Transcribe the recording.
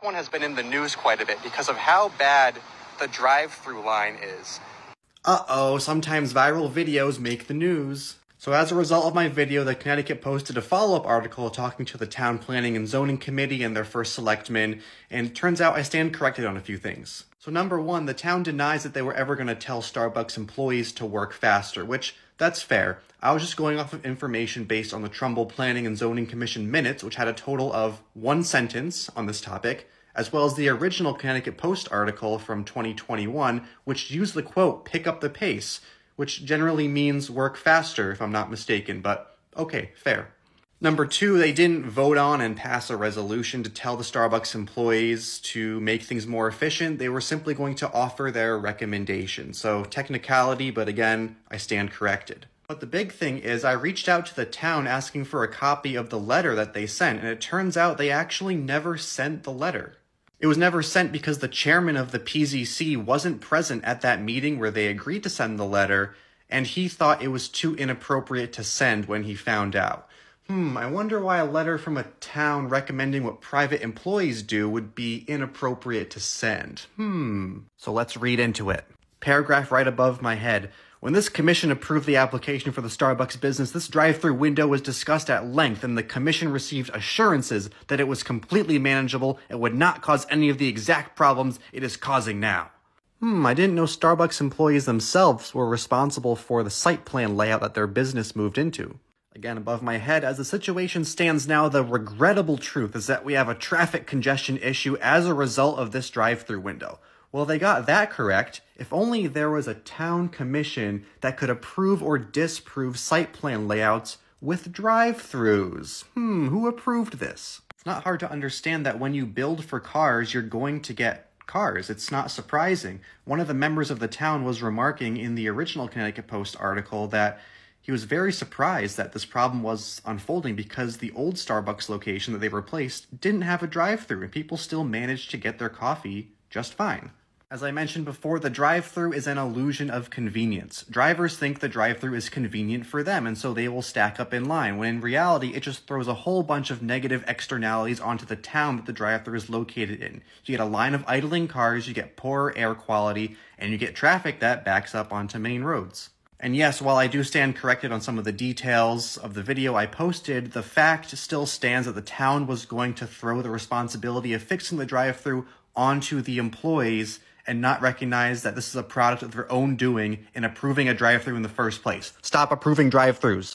one has been in the news quite a bit because of how bad the drive-through line is. Uh-oh, sometimes viral videos make the news. So as a result of my video, the Connecticut posted a follow-up article talking to the Town Planning and Zoning Committee and their first selectman, and it turns out I stand corrected on a few things. So number one, the town denies that they were ever going to tell Starbucks employees to work faster, which, that's fair. I was just going off of information based on the Trumbull Planning and Zoning Commission minutes, which had a total of one sentence on this topic, as well as the original Connecticut Post article from 2021, which used the quote, pick up the pace, which generally means work faster, if I'm not mistaken, but okay, fair. Number two, they didn't vote on and pass a resolution to tell the Starbucks employees to make things more efficient. They were simply going to offer their recommendation. So, technicality, but again, I stand corrected. But the big thing is, I reached out to the town asking for a copy of the letter that they sent, and it turns out they actually never sent the letter. It was never sent because the chairman of the PZC wasn't present at that meeting where they agreed to send the letter, and he thought it was too inappropriate to send when he found out. Hmm, I wonder why a letter from a town recommending what private employees do would be inappropriate to send. Hmm. So let's read into it. Paragraph right above my head. When this commission approved the application for the Starbucks business, this drive-through window was discussed at length and the commission received assurances that it was completely manageable and would not cause any of the exact problems it is causing now. Hmm, I didn't know Starbucks employees themselves were responsible for the site plan layout that their business moved into. Again, above my head, as the situation stands now, the regrettable truth is that we have a traffic congestion issue as a result of this drive-through window. Well, they got that correct. If only there was a town commission that could approve or disapprove site plan layouts with drive-throughs. Hmm, who approved this? It's not hard to understand that when you build for cars, you're going to get cars. It's not surprising. One of the members of the town was remarking in the original Connecticut Post article that he was very surprised that this problem was unfolding because the old Starbucks location that they replaced didn't have a drive-through and people still managed to get their coffee just fine. As I mentioned before, the drive-through is an illusion of convenience. Drivers think the drive-through is convenient for them, and so they will stack up in line, when in reality, it just throws a whole bunch of negative externalities onto the town that the drive-through is located in. You get a line of idling cars, you get poorer air quality, and you get traffic that backs up onto main roads. And yes, while I do stand corrected on some of the details of the video I posted, the fact still stands that the town was going to throw the responsibility of fixing the drive-through onto the employees and not recognize that this is a product of their own doing in approving a drive-through in the first place. Stop approving drive-throughs.